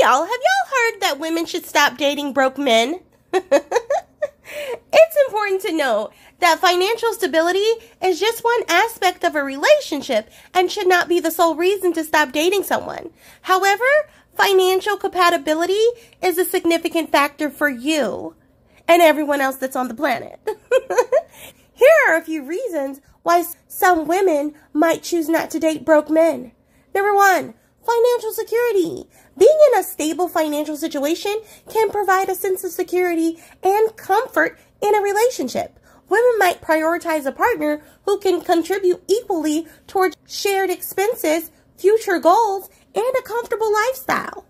y'all, have y'all heard that women should stop dating broke men? it's important to know that financial stability is just one aspect of a relationship and should not be the sole reason to stop dating someone. However, financial compatibility is a significant factor for you and everyone else that's on the planet. Here are a few reasons why some women might choose not to date broke men. Number one, financial security. Being in a stable financial situation can provide a sense of security and comfort in a relationship. Women might prioritize a partner who can contribute equally towards shared expenses, future goals, and a comfortable lifestyle.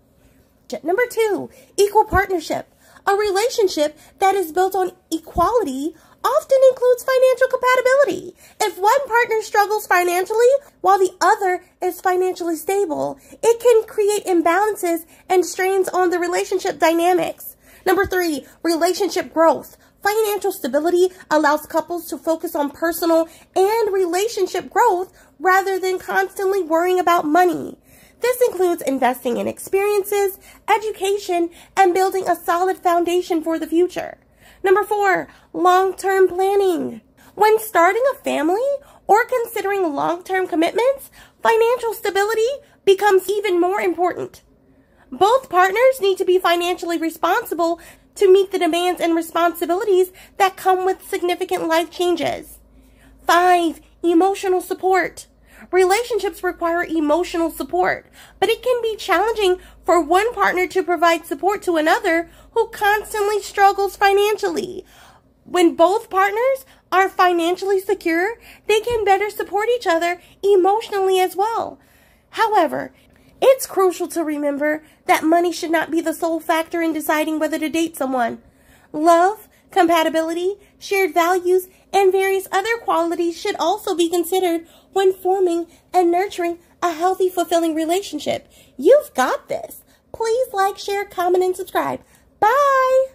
Number two, equal partnership. A relationship that is built on equality often includes financial compatibility. If one partner struggles financially while the other is financially stable, it can create imbalances and strains on the relationship dynamics. Number three, relationship growth. Financial stability allows couples to focus on personal and relationship growth rather than constantly worrying about money. This includes investing in experiences, education, and building a solid foundation for the future. Number four, long-term planning. When starting a family or considering long-term commitments, financial stability becomes even more important. Both partners need to be financially responsible to meet the demands and responsibilities that come with significant life changes. Five, emotional support. Relationships require emotional support, but it can be challenging for one partner to provide support to another who constantly struggles financially. When both partners are financially secure, they can better support each other emotionally as well. However, it's crucial to remember that money should not be the sole factor in deciding whether to date someone. Love, compatibility, shared values, and various other qualities should also be considered when forming and nurturing a healthy, fulfilling relationship. You've got this. Please like, share, comment, and subscribe. Bye!